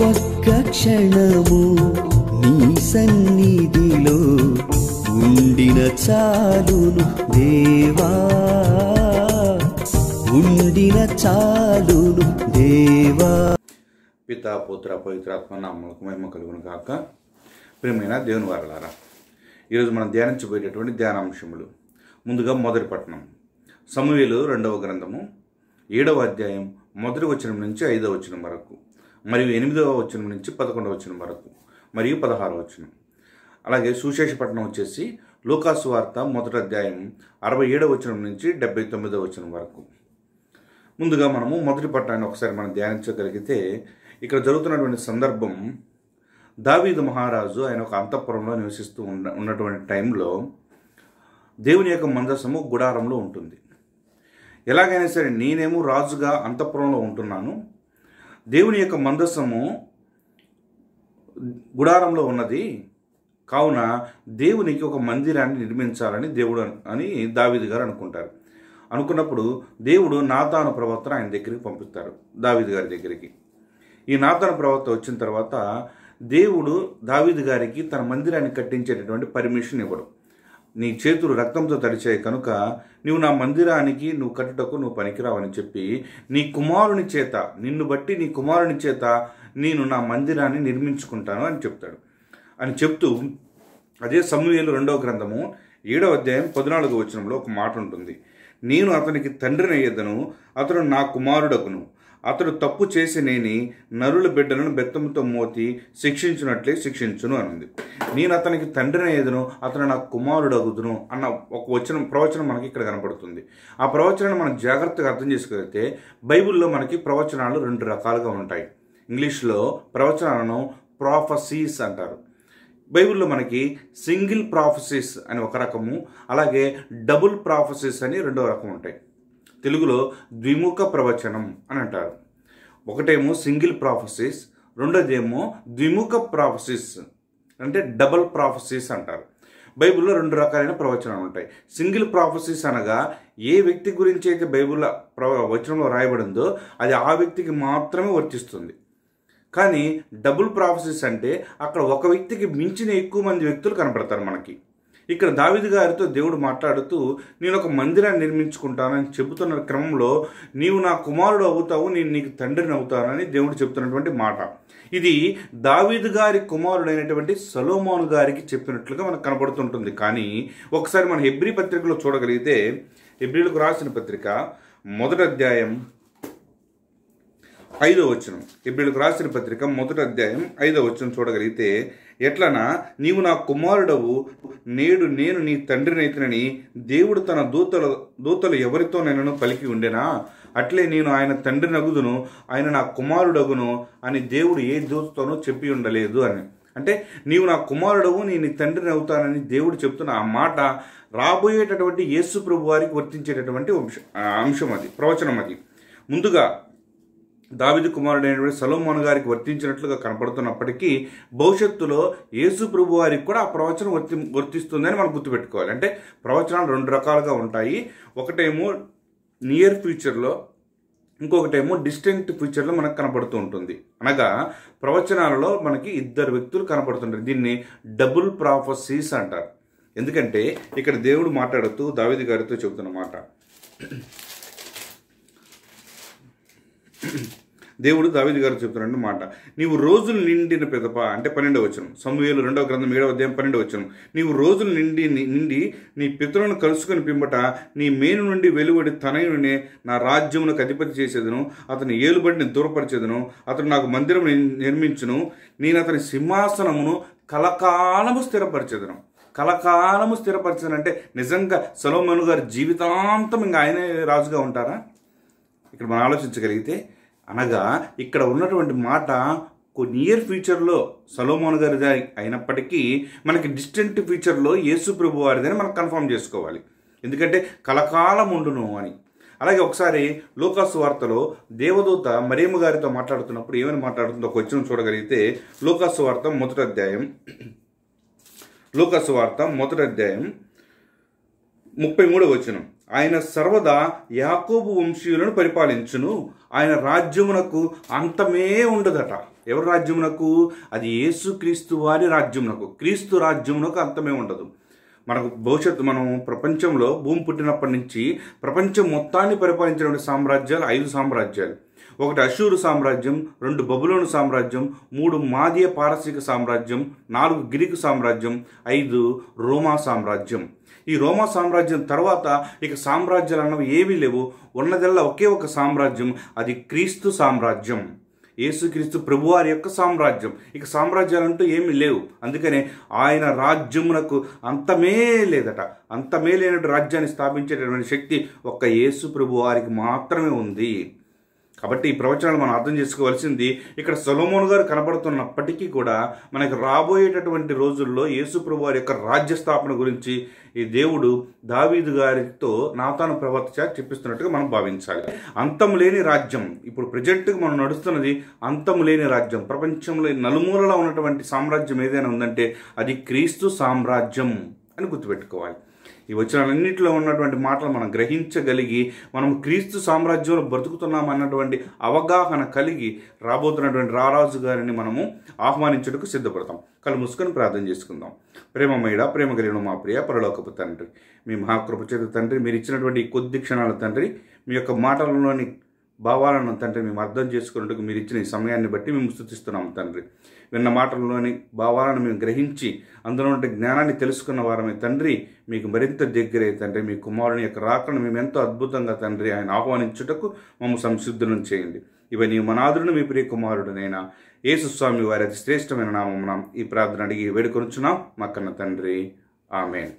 ఒక్క క్షణము నీ సన్నిధిలో ఉండిన చాలును దేవా. ఉండిన చాలును దేవా. పితా పుత్ర పవిత్రాత్మ నామలకు మహిమ కలుగును కాక ప్రియమైన దేవుని వారలారా ఈరోజు మనం ధ్యానించబోయేటటువంటి ధ్యానాంశములు. ముందుగా మొదటి పట్టణం. సమూహలు రెండవ గ్రంథము ఏడవ అధ్యాయం మొదటి వచనం నుంచి ఐదవ వచనం వరకు. మరియు ఎనిమిదవ వచనం నుంచి పదకొండవ వచనం వరకు మరియు పదహారవ వచనం. అలాగే సుశేషపట్నం వచ్చేసి లూకాసు వార్త మొదటి అధ్యాయం అరవై ఏడవ వచనం నుంచి డెబ్బై తొమ్మిదవ వచనం వరకు. ముందుగా మనము మొదటి పట్టణాన్ని ఒకసారి మనం ధ్యానించగలిగితే ఇక్కడ జరుగుతున్నటువంటి సందర్భం దావీదు మహారాజు ఆయన ఒక అంతఃపురంలో నివసిస్తూ ఉన్న ఉన్నటువంటి టైంలో దేవుని యొక్క మందసము గుడారంలో ఉంటుంది. ఎలాగైనా సరే నేనేమో రాజుగా అంతఃపురంలో ఉంటున్నాను. దేవుని యొక్క మందసము గుడారంలో ఉన్నది. కావున దేవునికి ఒక మందిరాన్ని నిర్మించాలని దేవుడు అని దావీదు గారు అనుకుంటారు. అనుకున్నప్పుడు దేవుడు నాతాను ప్రవక్తను ఆయన దగ్గరికి పంపిస్తారు దావీదు గారి దగ్గరికి. ఈ నాతాను ప్రవక్త వచ్చిన తర్వాత దేవుడు దావిది గారికి తన మందిరాన్ని కట్టించేటటువంటి పర్మిషన్ ఇవ్వడు. నీ చేతులు రక్తంతో తడిచాయి కనుక నువ్వు నా మందిరానికి నువ్వు కట్టుటకు నువ్వు పనికిరావని చెప్పి నీ కుమారుని చేత నిన్ను బట్టి నీ కుమారుని చేత నేను నా మందిరాన్ని నిర్మించుకుంటాను అని చెప్తాడు. అని చెప్తూ అదే సమూహలు రెండవ గ్రంథము ఏడవ అధ్యాయం పద్నాలుగు వచనంలో ఒక మాట ఉంటుంది. నేను అతనికి తండ్రిని అయ్యేదను అతను నా కుమారుడకును. అతడు తప్పు చేసి నేని నరుల బిడ్డలను బెత్తంతో మోతి శిక్షించినట్లే శిక్షించును అనింది. నేను అతనికి తండ్రిని ఏదును? అతను నా కుమారుడు అగుదును అన్న ఒక వచనం ప్రవచనం మనకి ఇక్కడ కనపడుతుంది. ఆ ప్రవచనాన్ని మనం జాగ్రత్తగా అర్థం చేసుకోగలిగితే బైబిల్లో మనకి ప్రవచనాలు రెండు రకాలుగా ఉంటాయి. ఇంగ్లీష్లో ప్రవచనాలను ప్రాఫసీస్ అంటారు. బైబిల్లో మనకి సింగిల్ ప్రాఫసీస్ అని ఒక రకము అలాగే డబుల్ ప్రాఫసీస్ అని రెండో రకం ఉంటాయి. తెలుగులో ద్విముఖ ప్రవచనం అని అంటారు. ఒకటేమో సింగిల్ ప్రాఫసిస్ రెండోదేమో ద్విముఖ ప్రాఫసిస్ అంటే డబుల్ ప్రాఫసిస్ అంటారు. బైబిల్లో రెండు రకాలైన ప్రవచనాలు ఉంటాయి. సింగిల్ ప్రాఫసిస్ అనగా ఏ వ్యక్తి గురించి అయితే బైబిల్ వచనంలో రాయబడిందో అది ఆ వ్యక్తికి మాత్రమే వర్తిస్తుంది. కానీ డబుల్ ప్రాఫసిస్ అంటే అక్కడ ఒక వ్యక్తికి మించిన ఎక్కువ మంది వ్యక్తులు కనపడతారు మనకి. ఇక్కడ దావిది గారితో దేవుడు మాట్లాడుతూ నేను ఒక మందిరాన్ని నిర్మించుకుంటానని చెబుతున్న క్రమంలో నీవు నా కుమారుడు అవుతావు నేను నీకు తండ్రిని అవుతానని దేవుడు చెప్తున్నటువంటి మాట. ఇది దావీదు గారి కుమారుడైనటువంటి సలోమోను గారికి చెప్పినట్లుగా మనకు కనబడుతుంటుంది కానీ ఒకసారి మన హెబ్రి పత్రికలో చూడగలిగితే హెబ్రిలకు రాసిన పత్రిక మొదటి అధ్యాయం ఐదో వచనం. హెబ్రిలకు రాసిన పత్రిక మొదటి అధ్యాయం ఐదో వచనం చూడగలిగితే ఎట్లనా నీవు నా కుమారుడవు నేడు నేను నీ తండ్రినైతనని దేవుడు తన దూతల దూతలు ఎవరితో నేను పలికి ఉండేనా? అట్లే నేను ఆయన తండ్రి నగుదును ఆయన నా కుమారుడగును అని దేవుడు ఏ దూతతోనూ చెప్పి ఉండలేదు అని. అంటే నీవు నా కుమారుడవు నేను నీ తండ్రిని అవుతానని దేవుడు చెప్తున్న ఆ మాట రాబోయేటటువంటి యేసు ప్రభు వారికి వర్తించేటటువంటి అంశం అంశం అది ప్రవచనం అది. ముందుగా దావిదు కుమారుడైనటువంటి సలోమోన్ గారికి వర్తించినట్లుగా కనపడుతున్నప్పటికీ భవిష్యత్తులో యేసు ప్రభు వారికి కూడా ఆ ప్రవచనం వర్తి వర్తిస్తుందని మనం గుర్తుపెట్టుకోవాలి. అంటే ప్రవచనాలు రెండు రకాలుగా ఉంటాయి. ఒకటేమో నియర్ ఫ్యూచర్లో ఇంకొకటేమో డిస్టెంట్ ఫ్యూచర్లో మనకు కనపడుతూ ఉంటుంది. అనగా ప్రవచనాలలో మనకి ఇద్దరు వ్యక్తులు కనపడుతుంటారు. దీన్ని డబుల్ ప్రాఫసీస్ అంటారు. ఎందుకంటే ఇక్కడ దేవుడు మాట్లాడుతూ దావిది గారితో చెబుతున్న మాట. దేవుడు దావేది గారు చెప్తున్నాడు మాట. నీవు రోజులు నిండిన పెదప అంటే పన్నెండవ వచనం. సమూహలు రెండవ గ్రంథం ఏడవ అధ్యాయం పన్నెండవ వచనం. నీవు రోజులు నిండి నిండి నీ పితరులను కలుసుకుని పింబట నీ మేను నుండి వెలువడి తనయుడినే నా రాజ్యమునకు అధిపతి చేసేదను అతని ఏలుబడిని దూరపరిచేదను అతను నాకు మందిరం నిర్మించును నేను అతని సింహాసనమును కలకాలము స్థిరపరిచేదను. కలకాలము స్థిరపరిచేదనంటే నిజంగా సలోమను గారి జీవితాంతం ఇంకా ఆయనే రాజుగా ఉంటారా? ఇక్కడ మనం ఆలోచించగలిగితే అనగా ఇక్కడ ఉన్నటువంటి మాట నియర్ ఫ్యూచర్లో సలోమోన్ గారిది అయినప్పటికీ మనకి డిస్టెంట్ ఫ్యూచర్లో యేసు ప్రభు వారిదని మనం కన్ఫర్మ్ చేసుకోవాలి. ఎందుకంటే కలకాలం ఉండును అని. అలాగే ఒకసారి లోకాసు వార్తలో దేవదూత మరేమ గారితో మాట్లాడుతున్నప్పుడు ఏమని మాట్లాడుతుందో ఒక వచ్చిన చూడగలిగితే లోకాసు వార్త మొదటి అధ్యాయం. లోకాసు వార్త మొదటి అధ్యాయం ముప్పై మూడవ వచనం. ఆయన సర్వదా యాకోబు వంశీయులను పరిపాలించును. ఆయన రాజ్యమునకు అంతమే ఉండదట. ఎవరి రాజ్యమునకు? అది యేసుక్రీస్తు వారి రాజ్యమునకు. క్రీస్తు రాజ్యమునకు అంతమే ఉండదు. మనకు భవిష్యత్తు మనం ప్రపంచంలో భూమి పుట్టినప్పటి నుంచి ప్రపంచం మొత్తాన్ని పరిపాలించినటువంటి సామ్రాజ్యాలు ఐదు సామ్రాజ్యాలు. ఒకటి అశూరు సామ్రాజ్యం రెండు బబులోను సామ్రాజ్యం మూడు మాదియ పారసీక సామ్రాజ్యం నాలుగు గ్రీకు సామ్రాజ్యం ఐదు రోమా సామ్రాజ్యం. ఈ రోమా సామ్రాజ్యం తర్వాత ఇక సామ్రాజ్యాలు అన్నవి ఏవీ లేవు. ఉన్నదల్లా ఒకే ఒక సామ్రాజ్యం అది క్రీస్తు సామ్రాజ్యం. యేసుక్రీస్తు ప్రభువారి యొక్క సామ్రాజ్యం. ఇక సామ్రాజ్యాలంటూ ఏమీ లేవు. అందుకనే ఆయన రాజ్యమునకు అంతమే లేదట. అంతమే లేనట్టు రాజ్యాన్ని స్థాపించేటటువంటి శక్తి ఒక్క యేసు ప్రభువారికి మాత్రమే ఉంది. కాబట్టి ఈ ప్రవచనాలు మనం అర్థం చేసుకోవాల్సింది ఇక్కడ సొలోమోన్ గారు కనబడుతున్నప్పటికీ కూడా మనకి రాబోయేటటువంటి రోజుల్లో యేసుప్రభు వారి యొక్క రాజ్య స్థాపన గురించి ఈ దేవుడు దావీదు గారితో నాతాను ప్రవర్త చెప్పిస్తున్నట్టుగా మనం భావించాలి. అంతం లేని రాజ్యం ఇప్పుడు ప్రజెంట్గా మనం నడుస్తున్నది అంతం లేని రాజ్యం. ప్రపంచంలో నలుమూలలో ఉన్నటువంటి సామ్రాజ్యం ఏదైనా ఉందంటే అది క్రీస్తు సామ్రాజ్యం అని గుర్తుపెట్టుకోవాలి. ఈ వచ్చినన్నింటిలో ఉన్నటువంటి మాటలు మనం గ్రహించగలిగి మనం క్రీస్తు సామ్రాజ్యంలో బ్రతుకుతున్నాం అన్నటువంటి అవగాహన కలిగి రాబోతున్నటువంటి రారాజు గారిని మనము ఆహ్వానించుటకు సిద్ధపడతాం. కళ్ళు మూసుకొని ప్రార్థన చేసుకుందాం. ప్రేమమయుడ ప్రేమ కలిగిన మా ప్రియ పరలోకపు తండ్రి మీ మహాకృపచేత తండ్రి మీరు ఇచ్చినటువంటి కొద్ది క్షణాల తండ్రి మీ యొక్క మాటలలోని భావాలను తండ్రి మేము అర్థం చేసుకున్నట్టుకు మీరు ఇచ్చిన ఈ సమయాన్ని బట్టి మేము స్థుతిస్తున్నాం తండ్రి. విన్న మాటల్లోని భావాలను మేము గ్రహించి అందులో ఉండే జ్ఞానాన్ని తెలుసుకున్న వారమే తండ్రి. మీకు మరింత దగ్గరే తండ్రి. మీ కుమారుని యొక్క రాకను మేము ఎంతో అద్భుతంగా తండ్రి ఆయన ఆహ్వానించుటకు మమ్మల్ని సంసిద్ధులను చేయండి. ఇవన్నీ మనాదులను మీ ప్రియ కుమారుడునైనా యేసుస్వామి వారి అతి శ్రేష్టమైన నామం ఈ ప్రార్థన అడిగి వేడుకొనుచున్నాం. మా కన్న తండ్రి. ఆమెన్.